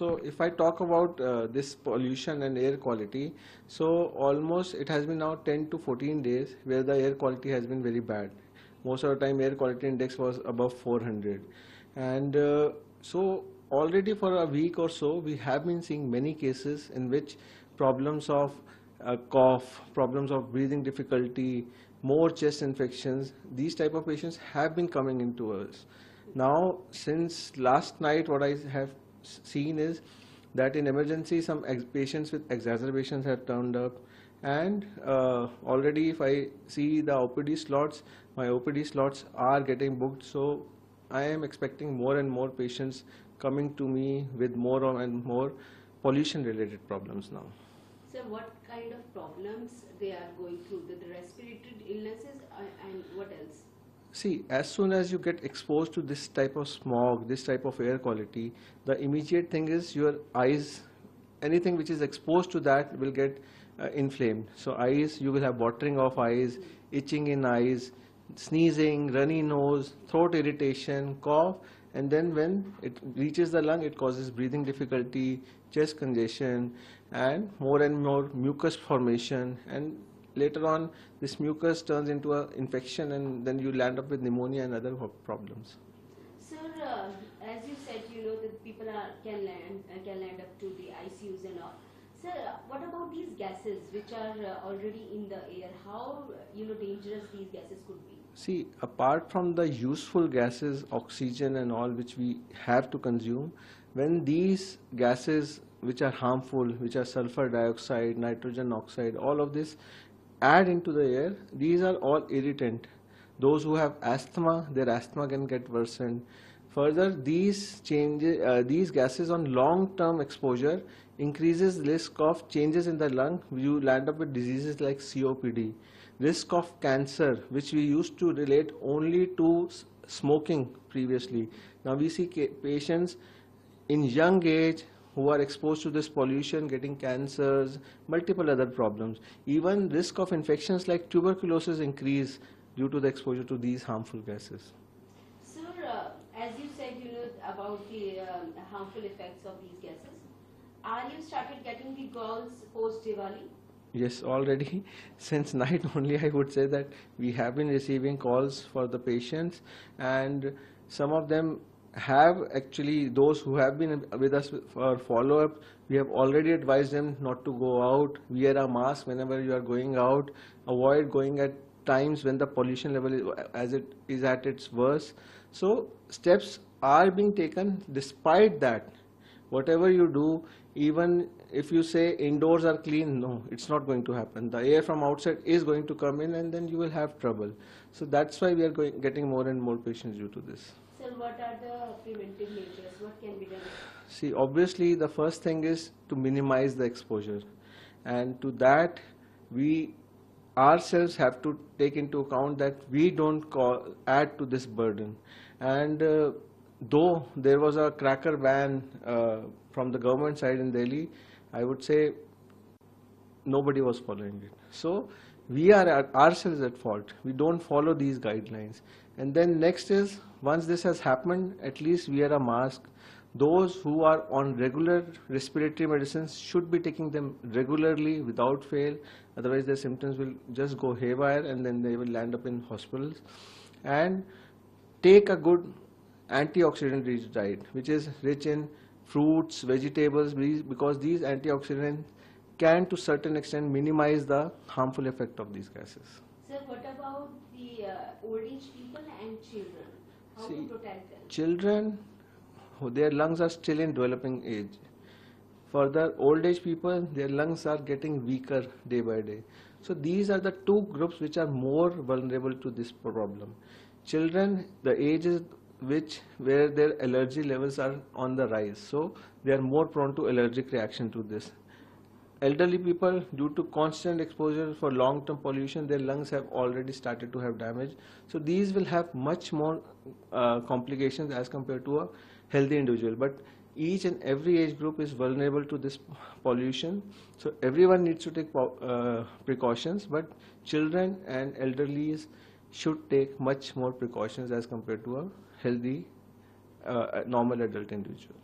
So if I talk about uh, this pollution and air quality, so almost it has been now 10 to 14 days where the air quality has been very bad. Most of the time air quality index was above 400. And uh, so already for a week or so, we have been seeing many cases in which problems of uh, cough, problems of breathing difficulty, more chest infections, these type of patients have been coming into us. Now, since last night, what I have seen is that in emergency some patients with exacerbations have turned up and uh, already if I see the OPD slots, my OPD slots are getting booked so I am expecting more and more patients coming to me with more and more pollution related problems now. So what kind of problems they are going through, the, respiratory illnesses uh, and what else? See, as soon as you get exposed to this type of smog, this type of air quality, the immediate thing is your eyes, anything which is exposed to that will get uh, inflamed. So eyes, you will have watering of eyes, itching in eyes, sneezing, runny nose, throat irritation, cough, and then when it reaches the lung, it causes breathing difficulty, chest congestion, and more and more mucus formation, and later on this mucus turns into an infection and then you land up with pneumonia and other problems. Sir, uh, as you said, you know that people are, can land uh, can land up to the ICUs and all. Sir, uh, what about these gases which are uh, already in the air? How you know dangerous these gases could be? See, apart from the useful gases, oxygen and all which we have to consume, when these gases which are harmful, which are sulfur dioxide, nitrogen oxide, all of this add into the air, these are all irritant. Those who have asthma, their asthma can get worsened. Further, these changes, uh, these gases on long-term exposure increases risk of changes in the lung. You land up with diseases like COPD. Risk of cancer, which we used to relate only to smoking previously. Now we see patients in young age who are exposed to this pollution getting cancers, multiple other problems. Even risk of infections like tuberculosis increase due to the exposure to these harmful gases. Sir, uh, as you said, you know about the um, harmful effects of these gases. Are you started getting the calls post Diwali? Yes, already since night only I would say that we have been receiving calls for the patients and some of them have actually those who have been with us for follow-up we have already advised them not to go out wear a mask whenever you are going out avoid going at times when the pollution level is, as it is at its worst. So steps are being taken despite that. Whatever you do even if you say indoors are clean no it's not going to happen. The air from outside is going to come in and then you will have trouble. So that's why we are going, getting more and more patients due to this Sir, what are the preventive measures? What can be done? See, obviously, the first thing is to minimize the exposure, and to that, we ourselves have to take into account that we don't call, add to this burden. And uh, though there was a cracker ban uh, from the government side in Delhi, I would say nobody was following it. So we are at ourselves at fault. We don't follow these guidelines. And then next is, once this has happened, at least wear a mask. Those who are on regular respiratory medicines should be taking them regularly without fail. Otherwise their symptoms will just go haywire and then they will land up in hospitals. And take a good antioxidant rich diet, which is rich in fruits, vegetables, because these antioxidants can to certain extent minimize the harmful effect of these gases. Sir, what about the uh, old age people and children? How See, to protect them? Children, their lungs are still in developing age. Further, old age people, their lungs are getting weaker day by day. So these are the two groups which are more vulnerable to this problem. Children, the age is which where their allergy levels are on the rise. So they are more prone to allergic reaction to this elderly people due to constant exposure for long term pollution their lungs have already started to have damage. So these will have much more uh, complications as compared to a healthy individual. But each and every age group is vulnerable to this pollution. So everyone needs to take uh, precautions. But children and elderly should take much more precautions as compared to a healthy uh, normal adult individual